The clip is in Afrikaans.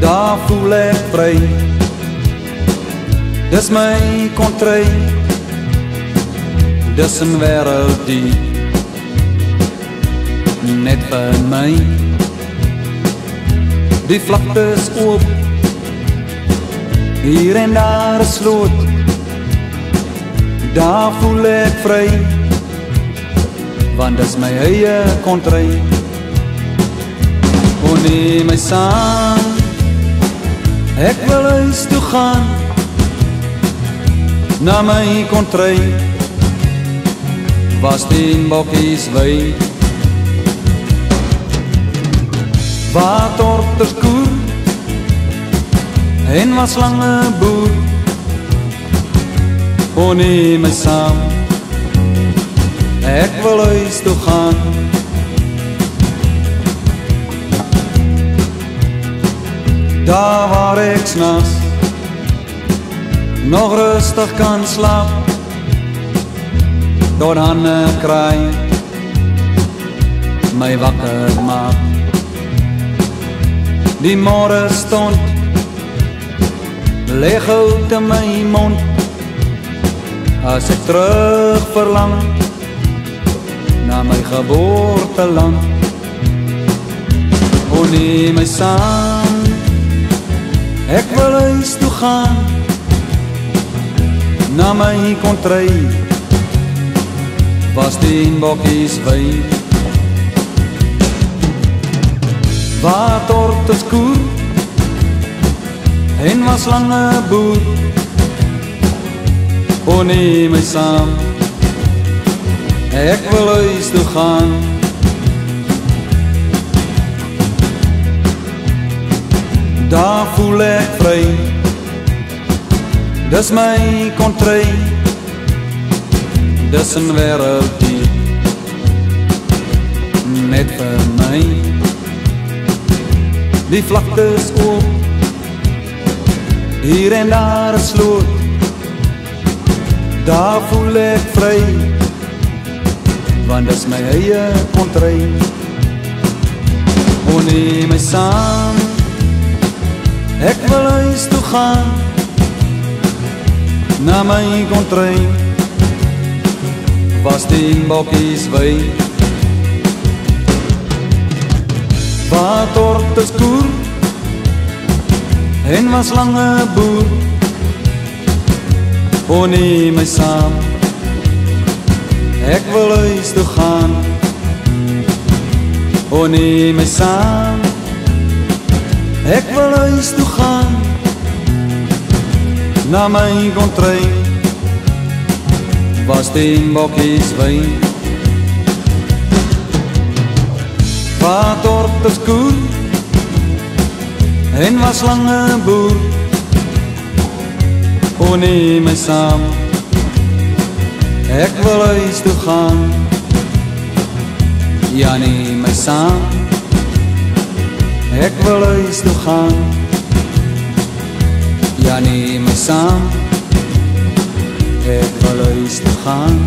Daar voel ek vry. Dis my kontry Dis 'n wêreld die net vir my. Die vlakte is oop. Hier en daar is sloot Daar voel ek vry. Want dis my eie kontry O nee my saam Ek wil huis toe gaan Na my kontry Was die bokkies wei. Wat orters koer En was lange boer. O nee my saam. Ek wil huis toe gaan Daar waar ek s'nachts Nog rustig kan slaap Door hande kraai My wakker maak. Die morgen stond Leg uit in my mond. As ek terug verlang Na my geboorteland O nee my saam Ek wil huis toe gaan Na my kontry Was die bokkies wei? Wat ortes koer En was lange boer? O nee my saam. Ek wil huis toe gaan voel ek vry Dis my kontry Dis 'n wêreld die net vir my. Die vlakte is oop. Hier en daar is sloot Daar voel ek vry Want dis my eie kontry O nee my saam Ek wil huis toe gaan Na my kontry Was die bokkies wei. Wat ort is koer En was lange boer. O nee my saam. Ek wil huis toe gaan. O nee my saam Ek wil huis toe gaan Na my kontry Was die bokkies wei Wat orte skoer En was lange boer. O nee my saam Ek wil huis toe gaan. Ja nee my saam Ek wil huis toe gaan. Ja nee my saam. Ek wil huis toe gaan